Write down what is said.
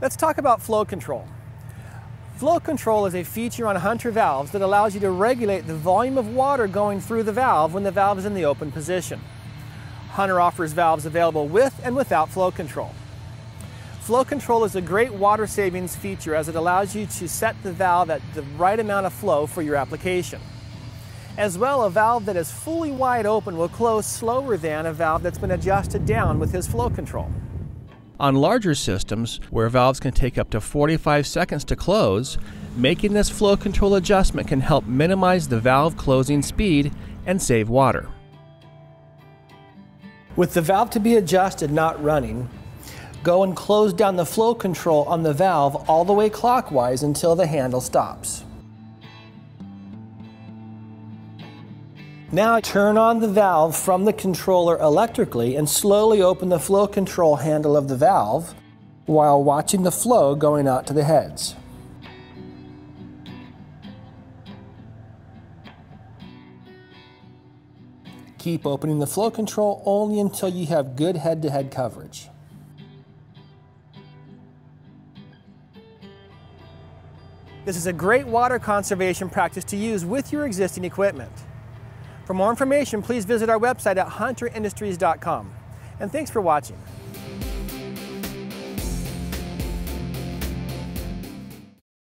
Let's talk about flow control. Flow control is a feature on Hunter valves that allows you to regulate the volume of water going through the valve when the valve is in the open position. Hunter offers valves available with and without flow control. Flow control is a great water savings feature as it allows you to set the valve at the right amount of flow for your application. As well, a valve that is fully wide open will close slower than a valve that's been adjusted down with his flow control. On larger systems, where valves can take up to 45 seconds to close, making this flow control adjustment can help minimize the valve closing speed and save water. With the valve to be adjusted not running, go and close down the flow control on the valve all the way clockwise until the handle stops. Now turn on the valve from the controller electrically and slowly open the flow control handle of the valve while watching the flow going out to the heads. Keep opening the flow control only until you have good head-to-head -head coverage. This is a great water conservation practice to use with your existing equipment. For more information, please visit our website at hunterindustries.com. And thanks for watching.